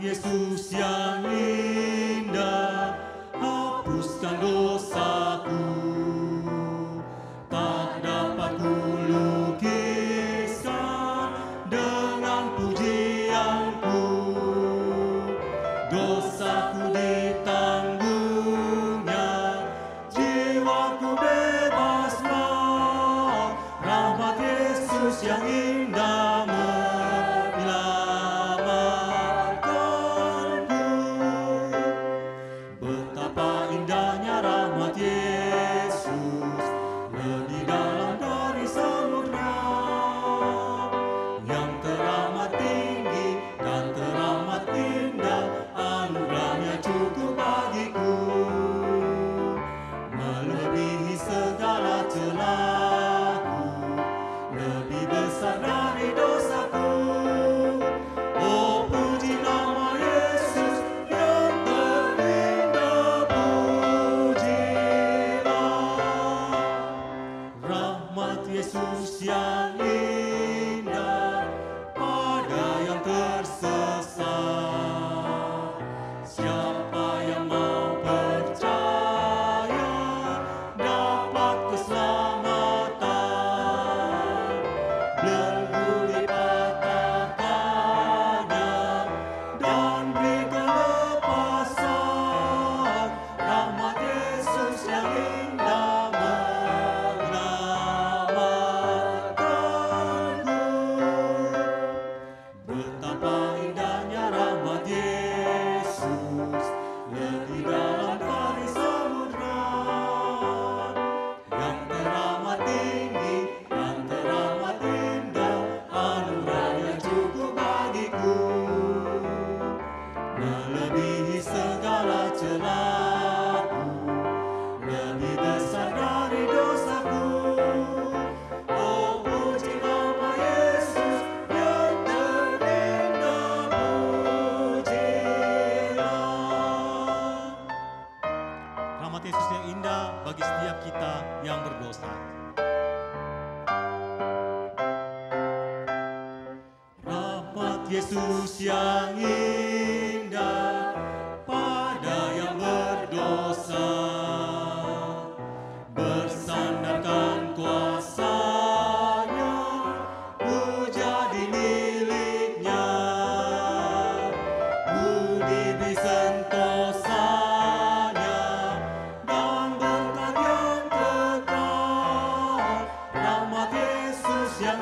Yesus yang indah hapuskan dosaku. Tak dapat ku lukiskan dengan pujianku. Dosaku ditanggungnya jiwaku bebaslah rahmat Yesus yang indah betapa indahnya rahmat Yesus. Lebih dalam dari samudra yang teramat tinggi dan teramat indah anugerahnya cukup bagiku. Melebihi segala celahku. Lebih besar dari Melebihi segala celahku Lebih besar dari dosaku Oh puji nama Yesus yang terindah pujilah Rahmat Yesus yang indah bagi setiap kita yang berdosa. Rahmat Yesus yang indah yang kekal, Yesus yang